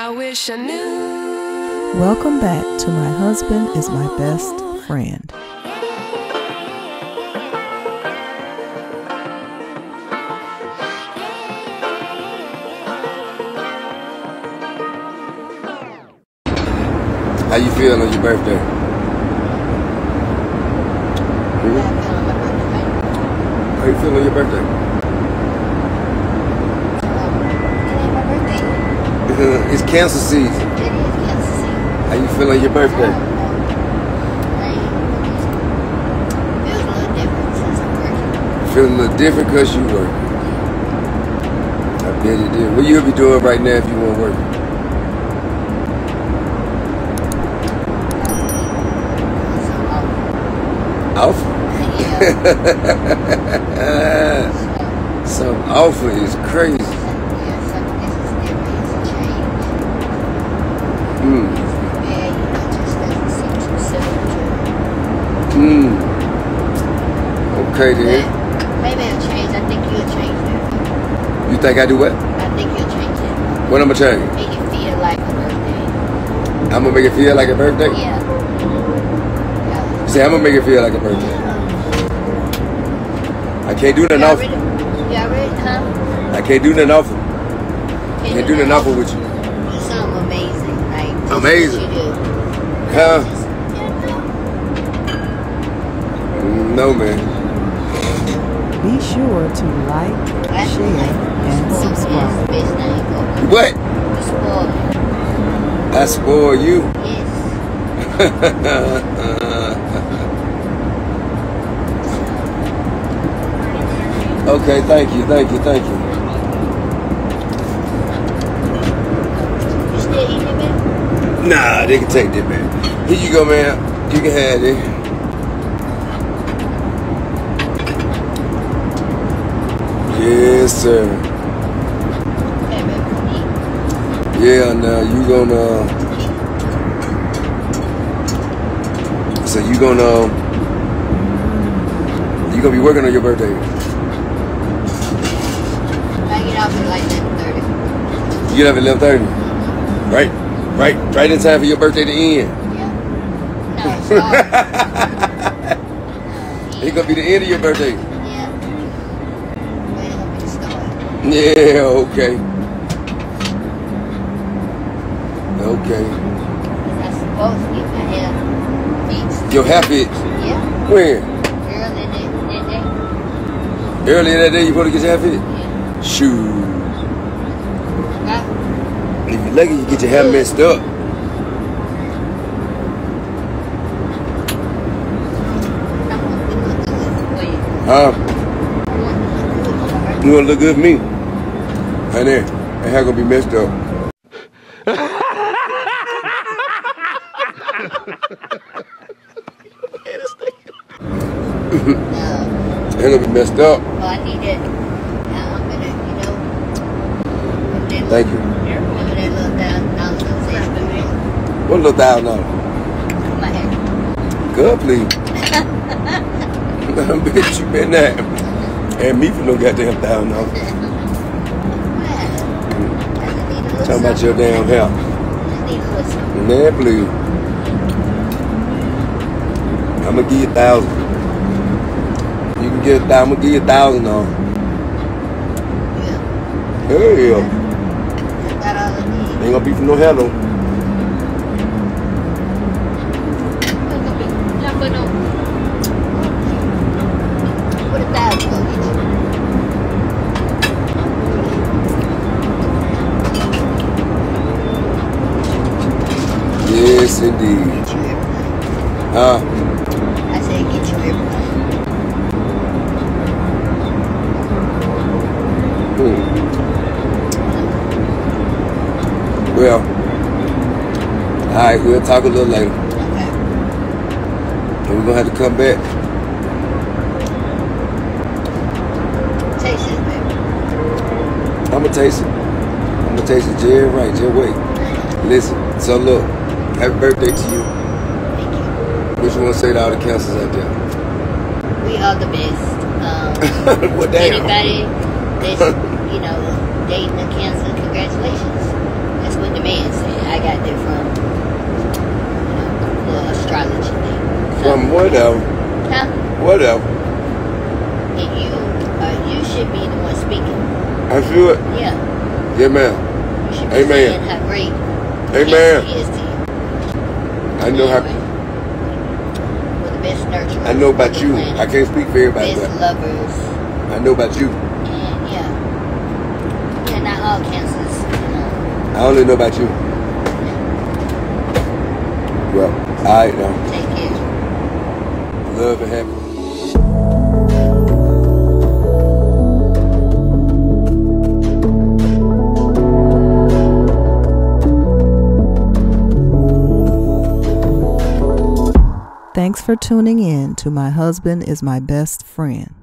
I wish I knew. Welcome back to My Husband is My Best Friend. How you feeling on your birthday? Hmm? How you feeling on your birthday? It's cancer season. How you feeling your birthday? Feeling a little different because you work. I bet it did. What you will be doing right now if you weren't working? Alpha? Yeah. Some alpha is crazy. Okay then. Maybe it'll change. I think you'll change it. You think I do what? I think you'll change it. What I'ma change? Make it feel like a birthday. I'm gonna make it feel like a birthday? Yeah. Say I'm gonna make it feel like a birthday. I can't do nothing You already, you huh? I can't do nothing off. Can't do nothing off with you. Something amazing. Like, Amazing. You do. Huh? No man. Be sure to like, share, and subscribe. This bitch name go. What? You spoil I spoil you. Yes. okay, thank you, thank you, thank you. You still eating it, man? Nah, they can take that man. Here you go, man. You can have it. Yes, sir. Okay, man. Eat. Yeah, now uh, you gonna. So you gonna. You gonna be working on your birthday. I get off at like 11.30. You get up at eleven thirty. Right, right, right in time for your birthday to end. Yeah. No. It's gonna be the end of your birthday. Yeah, okay. Okay. I'm supposed to get my hair fixed. Your. Yeah. When? Early that, day. Earlier that day you supposed to get your hair fixed? Yeah. Shoot. Huh? If you're lucky, you get your hair messed up. I want to look good for you. Want to look good for Right there. That hair gonna be messed up. Hair gonna be messed up. Well, I need it. Now I'm gonna, you know. Thank you. Remember that little thousand dollars on Facebook? What little thousand dollars? My hair. Good, please. I bet you been that. And me for no goddamn thousand dollars. Talking about your damn hair. Man, please. I'm gonna give you a thousand. You can get a thousand. I'm gonna give you a thousand Yeah. Hell yeah. Ain't gonna be for no hair Yes, indeed. Huh? I said, get you everything. Hmm. Well, all right, we'll talk a little later. Okay. And we're gonna have to come back. Taste this, baby. I'm gonna taste it. I'm gonna taste it. Jerry, right? Just wait. Listen. So look, Happy birthday to you. Thank you. What you want to say to all the counselors out there? We are the best. Um, well, anybody that's, you know, dating a cancer, congratulations. That's what the man said. I got that from, you know, the astrology thing. From what else? Huh? What? And you, uh, you should be the one speaking. I feel it. Yeah. Yeah, ma'am. You should be Amen. saying how great Amen. I know how. The best nurturers. I know about you. I can't speak for everybody, Best but lovers. I know about you. And yeah. Yeah, not all cancers. You know. I only know about you. Well, all right now. Take care. Love and happiness. Thanks for tuning in to My Husband is My Best Friend.